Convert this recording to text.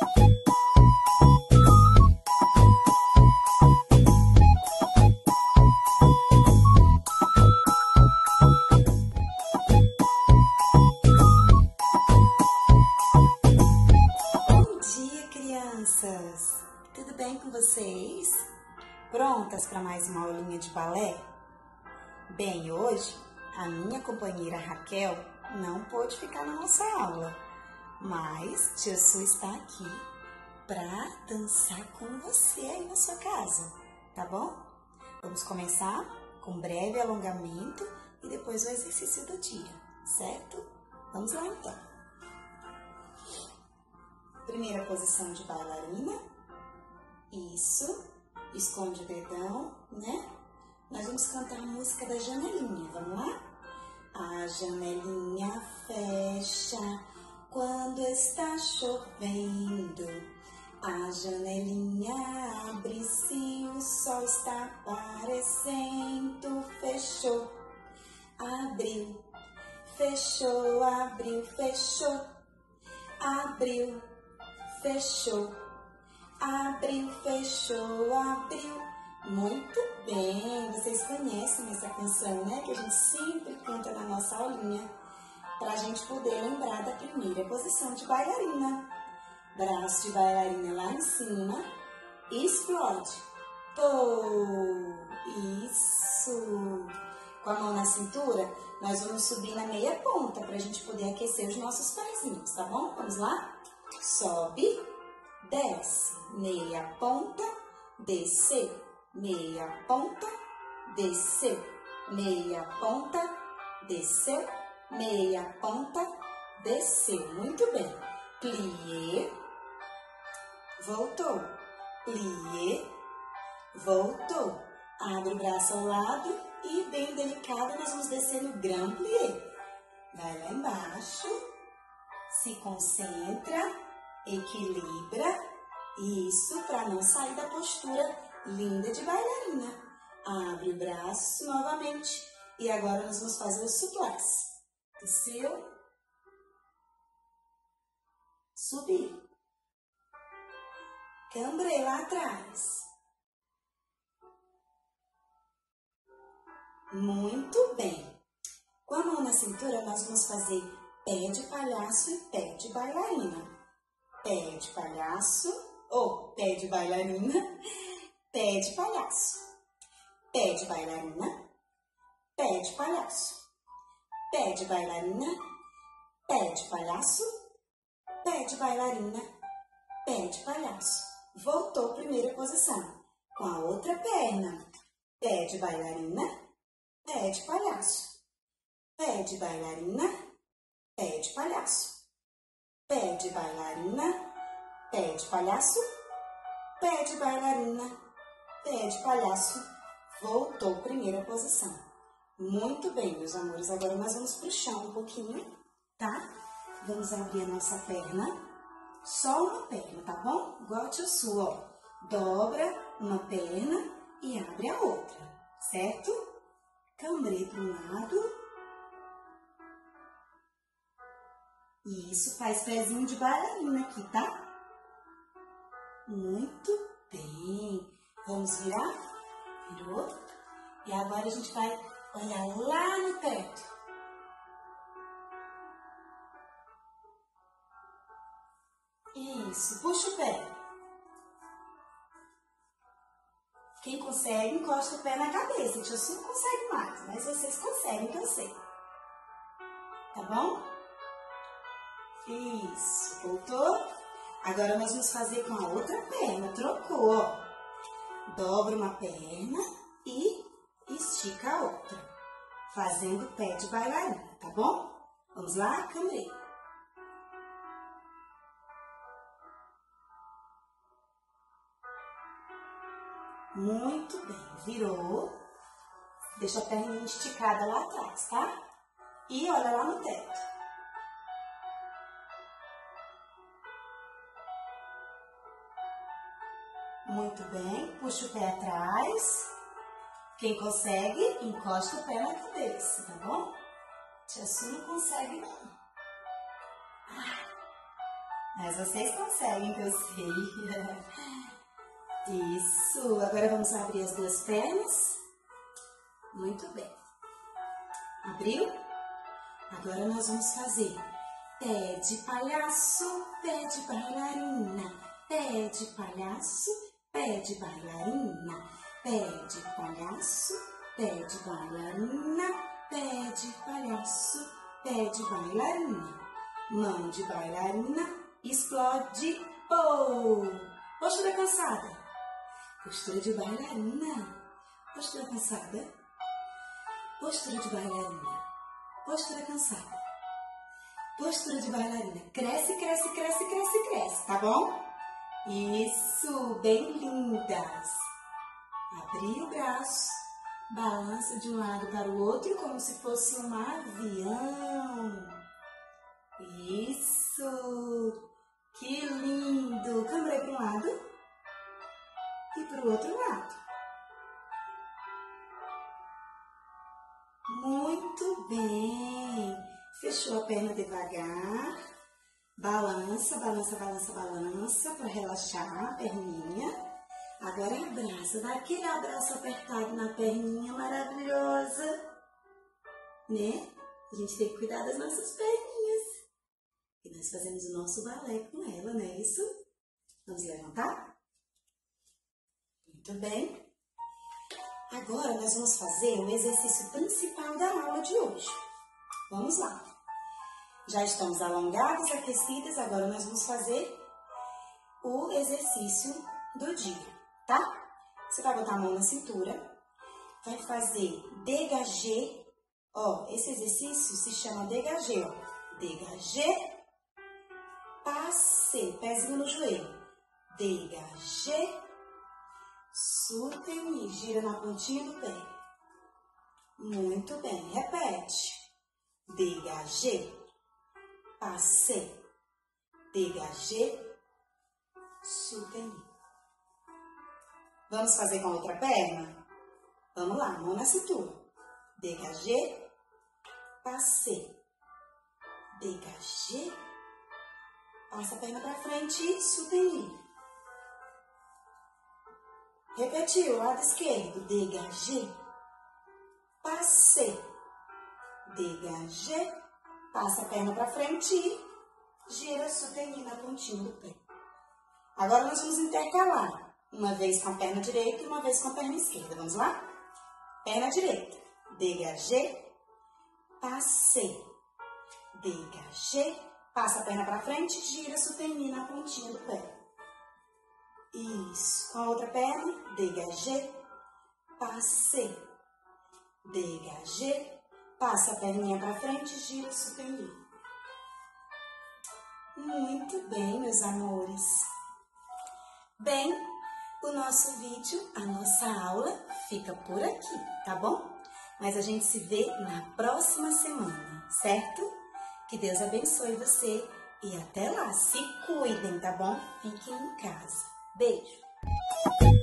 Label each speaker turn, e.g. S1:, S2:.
S1: Bom dia, crianças! Tudo bem com vocês? Prontas para mais uma aulinha de balé? Bem, hoje a minha companheira Raquel não pôde ficar na nossa aula, mas Tia Su está aqui para dançar com você aí na sua casa, tá bom? Vamos começar com breve alongamento e depois o exercício do dia, certo? Vamos lá então. Primeira posição de bailarina. Isso. Esconde o dedão, né? Nós vamos cantar a música da janelinha. Vamos lá? A janelinha fecha quando está chovendo. A janelinha abre se o sol está aparecendo. Fechou, abriu, fechou, abriu, fechou, abriu fechou, abriu, fechou, abriu. Muito bem, vocês conhecem essa canção, né? Que a gente sempre canta na nossa aulinha, para a gente poder lembrar da primeira posição de bailarina. Braço de bailarina lá em cima, explode. Tô, isso. Com a mão na cintura, nós vamos subir na meia ponta para a gente poder aquecer os nossos pezinhos, tá bom? Vamos lá? sobe, desce, meia ponta, descer, meia ponta, descer, meia ponta, desceu, meia ponta, desceu. Muito bem. Plié, voltou, plié, voltou. Abre o braço ao lado e bem delicado nós vamos descer no grand plié. Vai lá embaixo se concentra, equilibra, isso para não sair da postura linda de bailarina. Abre o braço novamente e agora nós vamos fazer o suplex. Desceu, subir, cambrei lá atrás. Muito bem. Com a mão na cintura, nós vamos fazer pé de palhaço e pé de bailarina. Pé de palhaço ou pé de bailarina, pé de palhaço. Pé de bailarina, pé de palhaço. Pé de bailarina, pé de palhaço, pé de bailarina, pé de palhaço. Voltou primeira posição. Com a outra perna, pé de bailarina, pé de palhaço. Pé de bailarina, pé de palhaço. Pé de bailarina, pé de palhaço, pé de bailarina, pé de palhaço. Voltou, primeira posição. Muito bem, meus amores. Agora nós vamos pro chão um pouquinho, tá? Vamos abrir a nossa perna. Só uma perna, tá bom? Igual a sua, ó. Dobra uma perna e abre a outra, certo? Cambrei para um lado Isso, faz pezinho de bailarina aqui, tá? Muito bem. Vamos virar? Virou. E agora a gente vai olhar lá no teto. Isso, puxa o pé. Quem consegue, encosta o pé na cabeça. Tia Su não consegue mais, mas vocês conseguem, que eu sei. Tá bom? Isso, voltou? Agora nós vamos fazer com a outra perna, trocou, ó. Dobra uma perna e estica a outra, fazendo pé de bailarina, tá bom? Vamos lá, câmera. Muito bem, virou. Deixa a perna esticada lá atrás, tá? E olha lá no teto. Muito bem, puxa o pé atrás. Quem consegue, encosta o pé na cabeça, tá bom? Tia Su não consegue, não. Mas vocês conseguem, que eu sei. Isso. Agora vamos abrir as duas pernas. Muito bem. Abriu? Agora nós vamos fazer pé de palhaço, pé de bailarina, pé de palhaço, pé de bailarina, pé de palhaço, pé de bailarina, pé de palhaço, pé de bailarina, mão de bailarina, explode, pou! Postura cansada, postura de bailarina, postura cansada, postura de bailarina, postura cansada, postura de bailarina, cresce, cresce, cresce, cresce, cresce, tá bom? Isso, bem lindas. Abrir o braço, balança de um lado para o outro como se fosse um avião. Isso! Que lindo! Câmera para um lado e para o outro lado. Muito bem! Fechou a perna devagar. Balança, balança, balança, balança para relaxar a perninha. Agora abraça, dá aquele abraço apertado na perninha maravilhosa. Né? A gente tem que cuidar das nossas perninhas. E nós fazemos o nosso balé com ela, não é isso? Vamos levantar? Muito bem. Agora nós vamos fazer o exercício principal da aula de hoje. Vamos lá. Já estamos alongados, aquecidas, agora nós vamos fazer o exercício do dia, tá? Você vai botar a mão na cintura, vai fazer dégagé, ó, esse exercício se chama dégagé, ó. Dégagé, passe, pezinho no joelho. Dégagé, soutenu, gira na pontinha do pé. Muito bem, repete. Dégagé, passe, dégagé, soutenu. Vamos fazer com a outra perna? Vamos lá, mão na cintura. Dégagé, passe, dégagé, Passa a perna para frente e soutenu. Repetiu, lado esquerdo. Dégagé. Passei. Dégagé. Passa a perna para frente e gira soutenu na pontinha do pé. Agora nós vamos intercalar. Uma vez com a perna direita e uma vez com a perna esquerda. Vamos lá? Perna direita. Dégagé. Passei. Dégagé. Passa a perna para frente, gira, soutenu na pontinha do pé. Isso. Com a outra perna, dégagé, passe. Dégagé, passa a perninha para frente, gira, soutenu. Muito bem, meus amores. Bem, o nosso vídeo, a nossa aula fica por aqui, tá bom? Mas a gente se vê na próxima semana, certo? Que Deus abençoe você e até lá. Se cuidem, tá bom? Fiquem em casa. Beijo.